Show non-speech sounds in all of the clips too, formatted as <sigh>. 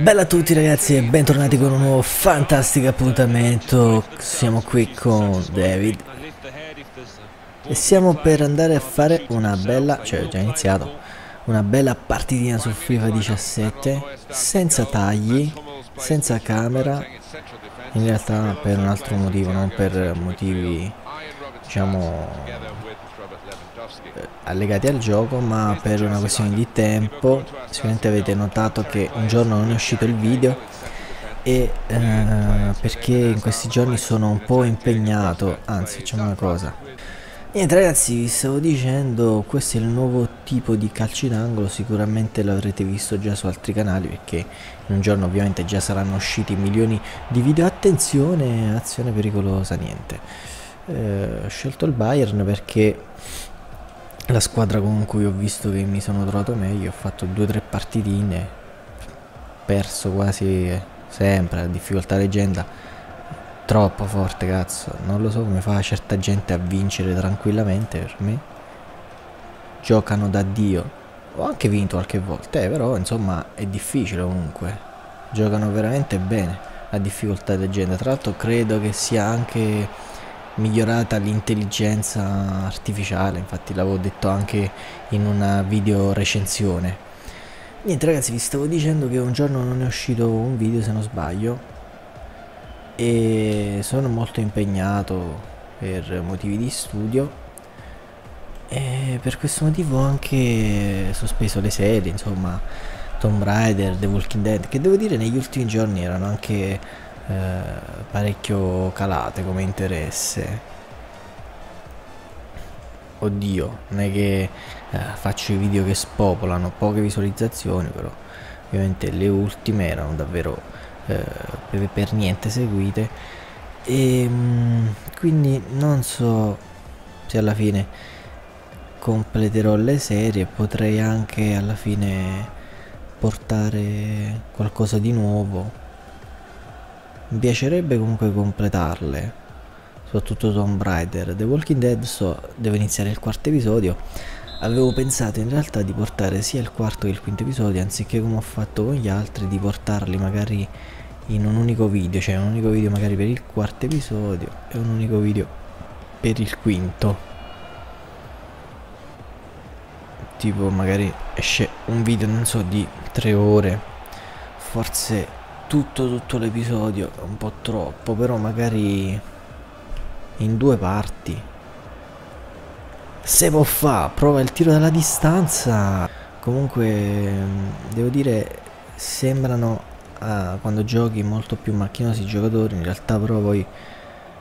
Bella a tutti ragazzi e bentornati con un nuovo fantastico appuntamento. Siamo qui con David. E siamo per andare a fare una bella, cioè ho già iniziato Una bella partitina su FIFA 17 Senza tagli, senza camera In realtà per un altro motivo, non per motivi diciamo allegati al gioco ma per una questione di tempo sicuramente avete notato che un giorno non è uscito il video e eh, perché in questi giorni sono un po' impegnato anzi facciamo una cosa. Niente ragazzi vi stavo dicendo questo è il nuovo tipo di calci d'angolo sicuramente l'avrete visto già su altri canali perché in un giorno ovviamente già saranno usciti milioni di video. Attenzione azione pericolosa niente eh, ho scelto il Bayern perché la squadra con cui ho visto che mi sono trovato meglio ho fatto due o tre partitine perso quasi sempre la difficoltà leggenda troppo forte cazzo non lo so come fa certa gente a vincere tranquillamente per me. Giocano da dio. Ho anche vinto qualche volta eh, però insomma è difficile comunque. Giocano veramente bene a difficoltà leggenda. Tra l'altro credo che sia anche migliorata l'intelligenza artificiale, infatti l'avevo detto anche in una video recensione. Niente ragazzi, vi stavo dicendo che un giorno non è uscito un video se non sbaglio e sono molto impegnato per motivi di studio e per questo motivo ho anche sospeso le serie, insomma Tomb Raider, The Walking Dead, che devo dire negli ultimi giorni erano anche eh, parecchio calate come interesse. Oddio non è che eh, faccio i video che spopolano poche visualizzazioni però ovviamente le ultime erano davvero eh, per, per, niente seguite. E mh, mm, quindi non so se alla fine completerò le serie potrei anche alla fine portare qualcosa di nuovo mi piacerebbe comunque completarle, soprattutto Tomb Raider. The Walking Dead so, deve iniziare il quarto episodio. Avevo pensato in realtà di portare sia il quarto che il quinto episodio, anziché come ho fatto con gli altri, di portarli magari in un unico video, cioè un unico video magari per il quarto episodio e un unico video per il quinto. Tipo magari esce un video, non so, di tre ore, forse tutto tutto l'episodio è un po' troppo però magari in due parti. Se può fa prova il tiro dalla distanza. Comunque devo dire sembrano ah, quando giochi molto più macchinosi i giocatori in realtà però poi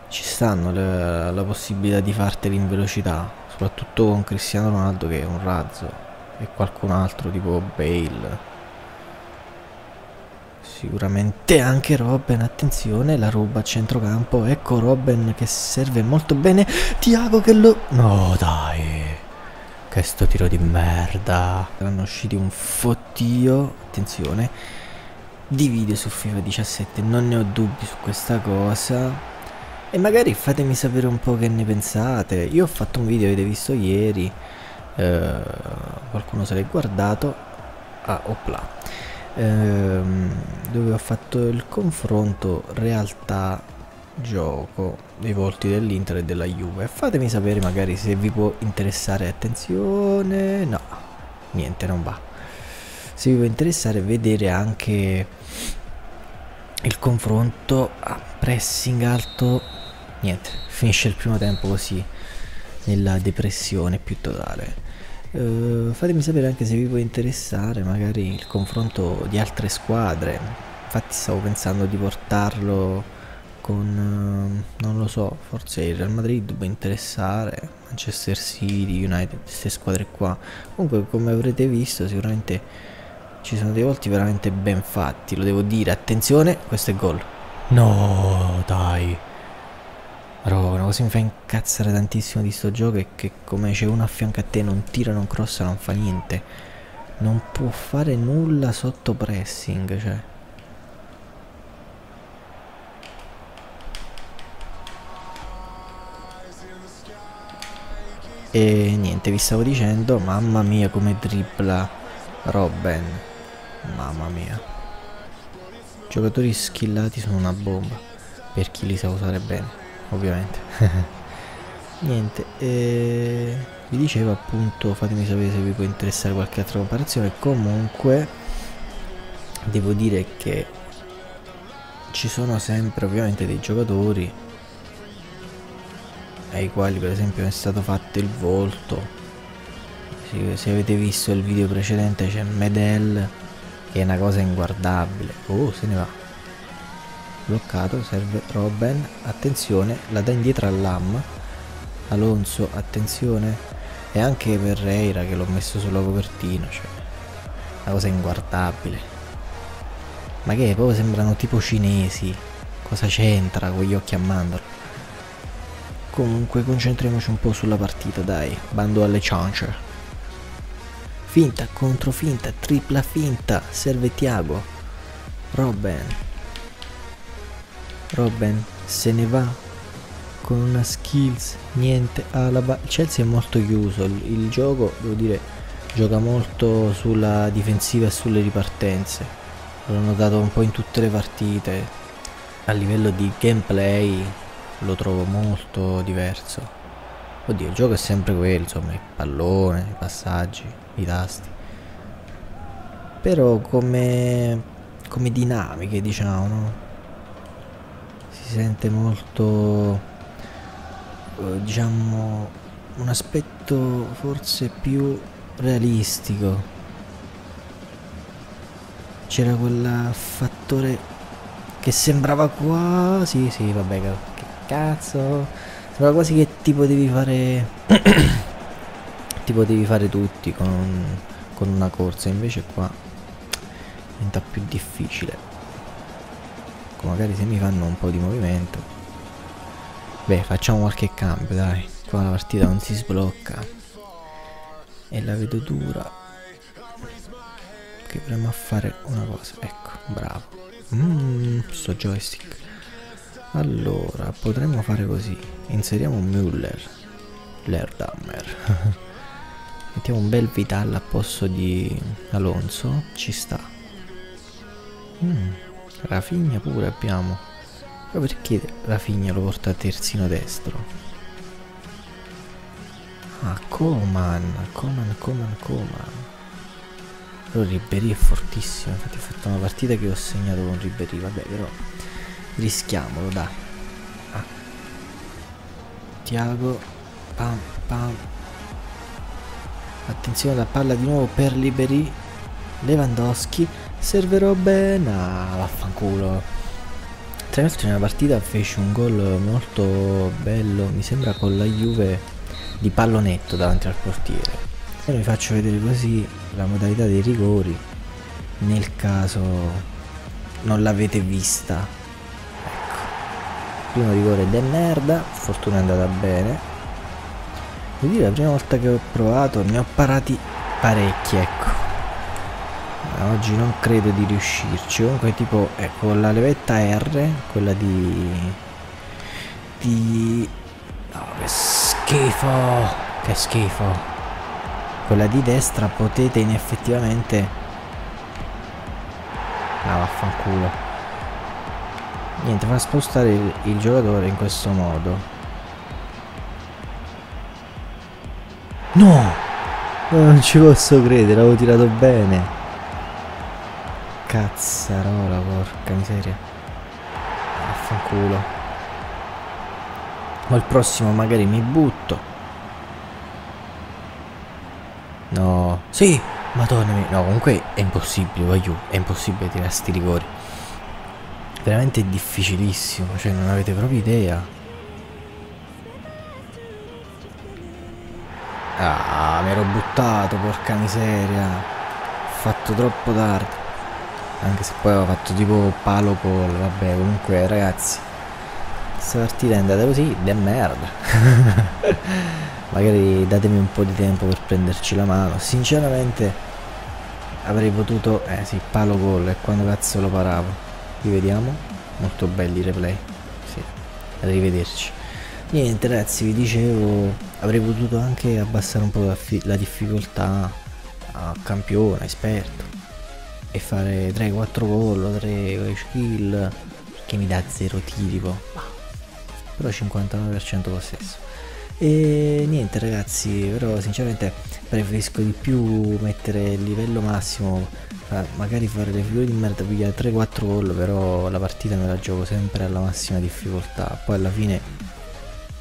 ci stanno le, la possibilità di farteli in velocità soprattutto con Cristiano Ronaldo che è un razzo e qualcun altro tipo Bale Sicuramente anche Robben, attenzione, la ruba a centrocampo. Ecco Robben che serve molto bene. Tiago che lo... No dai. Che sto tiro di merda. Saranno usciti un fottio, attenzione, di video su FIFA 17. Non ne ho dubbi su questa cosa. E magari fatemi sapere un po' che ne pensate. Io ho fatto un video, avete visto ieri. Eh, qualcuno se l'è guardato. Ah, opla ehm, dove ho fatto il confronto realtà gioco dei volti dell'Inter e della Juve. Fatemi sapere magari se vi può interessare. Attenzione no niente non va. Se vi può interessare vedere anche il confronto a pressing alto niente finisce il primo tempo così nella depressione più totale Uh, fatemi sapere anche se vi può interessare magari il confronto di altre squadre. Infatti stavo pensando di portarlo con, uh, non lo so, forse il Real Madrid può interessare, Manchester City, United, queste squadre qua. Comunque come avrete visto sicuramente ci sono dei volti veramente ben fatti, lo devo dire. Attenzione, questo è gol. No, dai. Però una cosa mi fa incazzare tantissimo di sto gioco è che come c'è uno a fianco a te non tira, non crossa, non fa niente. Non può fare nulla sotto pressing, cioè. E niente, vi stavo dicendo, mamma mia come dribbla Robben. Mamma mia. giocatori skillati sono una bomba per chi li sa usare bene ovviamente. <laughs> Niente eh, vi dicevo appunto fatemi sapere se vi può interessare qualche altra comparazione. Comunque devo dire che ci sono sempre ovviamente dei giocatori ai quali per esempio è stato fatto il volto. Se avete visto il video precedente c'è Medel che è una cosa inguardabile. Oh se ne va bloccato serve Robben attenzione la dà indietro all'Am Alonso attenzione. E anche Ferreira che l'ho messo sulla copertina cioè una cosa inguardabile. Ma che proprio sembrano tipo cinesi. Cosa c'entra con gli occhi a mandorla? Comunque concentriamoci un po' sulla partita dai. Bando alle ciance. Finta, controfinta, tripla finta, serve Tiago. Robben. Robben se ne va con una skills, niente, Alaba. Il Chelsea è molto chiuso, il, il gioco, devo dire, gioca molto sulla difensiva e sulle ripartenze. L'ho notato un po' in tutte le partite. A livello di gameplay lo trovo molto diverso. Oddio, il gioco è sempre quello, insomma, il pallone, i passaggi, i tasti. Però come, come dinamiche, diciamo, no? Si sente molto, eh, diciamo, un aspetto forse più realistico. C'era quel fattore che sembrava quasi, sì, vabbè, che cazzo Sembra quasi che tipo devi fare... <clears throat> tipo devi fare tutti con, con una corsa, invece qua diventa più difficile. Ecco, magari se mi fanno un po' di movimento. Beh, facciamo qualche cambio, dai. Qua la partita non si sblocca. E la vedo dura. Che dovremmo fare una cosa. Ecco, bravo. Mmm, sto joystick. Allora, potremmo fare così. Inseriamo Müller. Lerdammer. <laughs> Mettiamo un bel Vital a posto di Alonso. Ci sta. Mm, Rafinha pure abbiamo. Ma perché Rafinha lo porta a terzino destro? Ah, Coman, Coman, Coman, Coman. Però Ribery è fortissimo. Infatti ho fatto una partita che ho segnato con Ribery. Vabbè, però Rischiamolo, dai. Ah. Tiago. Pam, pam. Attenzione, la palla di nuovo per Liberi. Lewandowski. Serverò bene. Ah, vaffanculo. Tra l'altro nella partita fece un gol molto bello, mi sembra con la Juve di pallonetto davanti al portiere. E vi faccio vedere così la modalità dei rigori nel caso non l'avete vista primo rigore de merda fortuna è andata bene devo dire la prima volta che ho provato ne ho parati parecchi ecco oggi non credo di riuscirci. Comunque tipo ecco la levetta R quella di di oh, che schifo che schifo. Quella di destra potete ineffettivamente ah vaffanculo. Niente fa spostare il, il giocatore in questo modo. No! Non ci posso credere l'avevo tirato bene cazzarola porca miseria affanculo ma il prossimo magari mi butto no sì madonna mia no comunque è impossibile voglio è impossibile tirare sti rigori veramente difficilissimo, cioè non avete proprio idea. Ah, mi ero buttato, porca miseria. Ho fatto troppo tardi. Anche se poi avevo fatto tipo palo col, vabbè, comunque ragazzi. Questa partita è andata così, de merda. <laughs> Magari datemi un po' di tempo per prenderci la mano. Sinceramente avrei potuto, eh sì, palo gol e quando cazzo lo paravo rivediamo molto belli i replay sì arrivederci niente ragazzi vi dicevo avrei potuto anche abbassare un po' la, la difficoltà a campione esperto e fare 3-4 gol, 3 skill, che mi dà 0 tiri, tipo. però 59% possesso. E niente ragazzi, però sinceramente preferisco di più mettere il livello massimo, magari fare le figure di merda, pigliare 3-4 gol, però la partita me la gioco sempre alla massima difficoltà, poi alla fine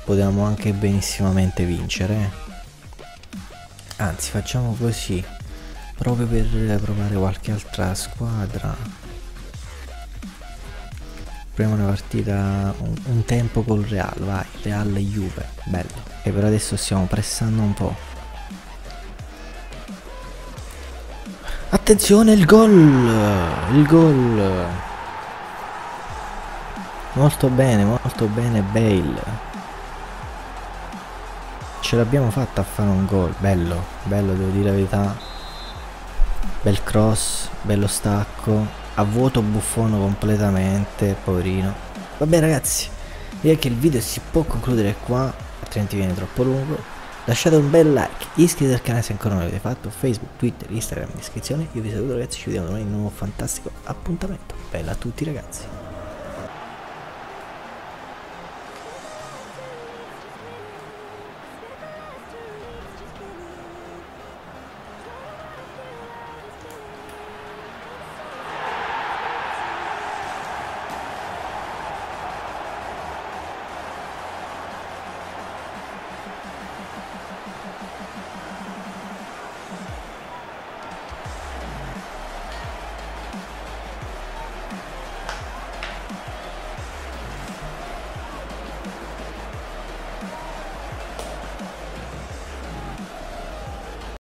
potevamo anche benissimamente vincere. Eh. Anzi facciamo così, proprio per provare qualche altra squadra. Prima una partita un, un, tempo col Real vai Real e Juve bello. E per adesso stiamo pressando un po' attenzione il gol il gol. Molto bene molto bene Bale. Ce l'abbiamo fatta a fare un gol bello bello devo dire la verità bel cross bello stacco a vuoto buffono completamente, poverino. Vabbè ragazzi, direi che il video si può concludere qua, altrimenti viene troppo lungo. Lasciate un bel like, iscrivetevi al canale se ancora non l'avete fatto, Facebook, Twitter, Instagram, descrizione. Io vi saluto ragazzi, ci vediamo domani in un nuovo fantastico appuntamento. Bella a tutti ragazzi.